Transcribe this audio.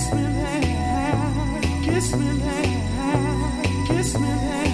kiss me, baby. kiss me, baby. kiss me.